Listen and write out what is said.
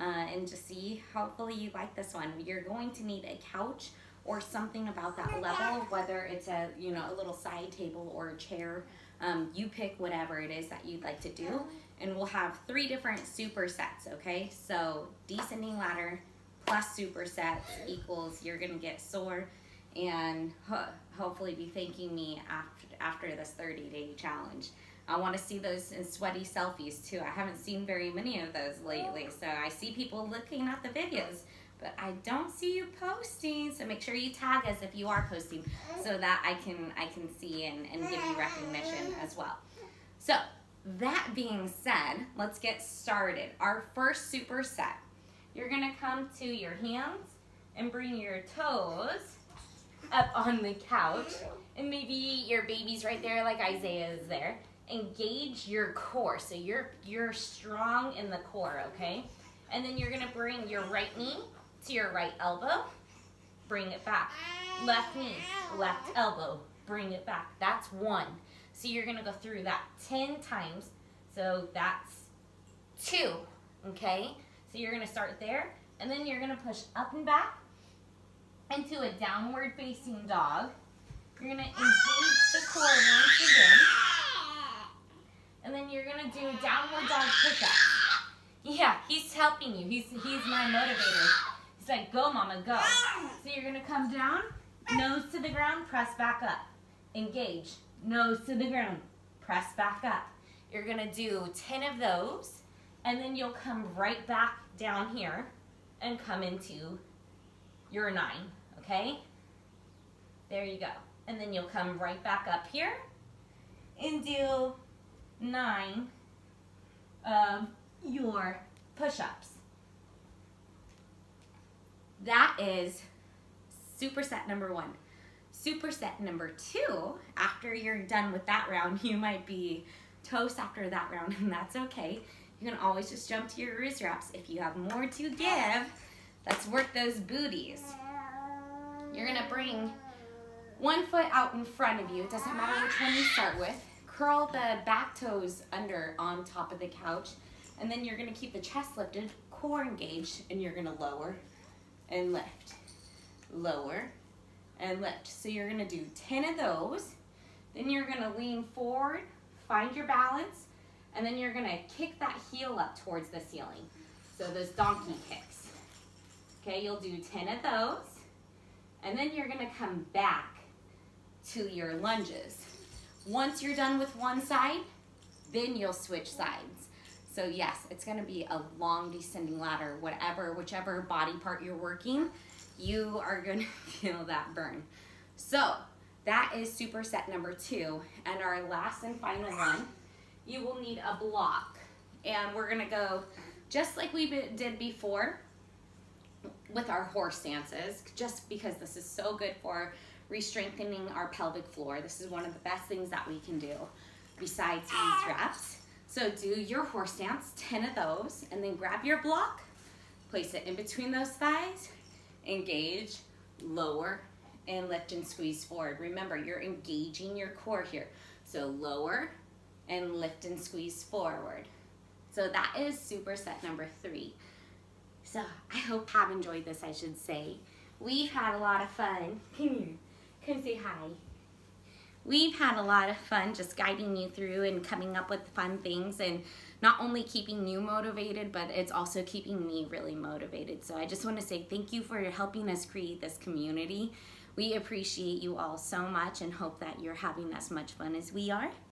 uh, and just see, hopefully you like this one. You're going to need a couch or something about that level, whether it's a, you know, a little side table or a chair. Um, you pick whatever it is that you'd like to do. And we'll have three different supersets, okay? So descending ladder plus supersets equals you're gonna get sore and ho hopefully be thanking me after, after this 30 day challenge. I want to see those in sweaty selfies too. I haven't seen very many of those lately. Oh. So I see people looking at the videos, but I don't see you posting. So make sure you tag us if you are posting so that I can I can see and, and give you recognition as well. So that being said, let's get started. Our first superset. You're gonna come to your hands and bring your toes up on the couch. And maybe your baby's right there like Isaiah is there. Engage your core. So you're, you're strong in the core, okay? And then you're gonna bring your right knee to your right elbow. Bring it back. Left knee, left elbow. Bring it back. That's one. So you're gonna go through that 10 times. So that's two, okay? So you're gonna start there, and then you're gonna push up and back, into a downward facing dog. You're gonna engage the core once again. And then you're gonna do downward dog push-up. Yeah, he's helping you. He's, he's my motivator. He's like, go mama, go. So you're gonna come down, nose to the ground, press back up. Engage, nose to the ground, press back up. You're gonna do 10 of those, and then you'll come right back down here and come into your nine okay? There you go. And then you'll come right back up here and do nine of your push-ups. That is superset number one. Superset number two, after you're done with that round, you might be toast after that round, and that's okay. You can always just jump to your wrist wraps. If you have more to give, let's work those booties. You're gonna bring one foot out in front of you. It doesn't matter which one you start with. Curl the back toes under on top of the couch. And then you're gonna keep the chest lifted, core engaged, and you're gonna lower and lift. Lower and lift. So you're gonna do 10 of those. Then you're gonna lean forward, find your balance, and then you're gonna kick that heel up towards the ceiling. So those donkey kicks. Okay, you'll do 10 of those. And then you're gonna come back to your lunges. Once you're done with one side, then you'll switch sides. So yes, it's gonna be a long descending ladder, whatever, whichever body part you're working, you are gonna feel that burn. So that is superset number two. And our last and final one, you will need a block. And we're gonna go just like we did before, with our horse stances, just because this is so good for re-strengthening our pelvic floor. This is one of the best things that we can do besides these ah. reps. So do your horse stance, 10 of those, and then grab your block, place it in between those thighs, engage, lower, and lift and squeeze forward. Remember, you're engaging your core here. So lower and lift and squeeze forward. So that is superset number three. So I hope have enjoyed this, I should say. We've had a lot of fun. Come here. Come say hi. We've had a lot of fun just guiding you through and coming up with fun things and not only keeping you motivated, but it's also keeping me really motivated. So I just want to say thank you for helping us create this community. We appreciate you all so much and hope that you're having as much fun as we are.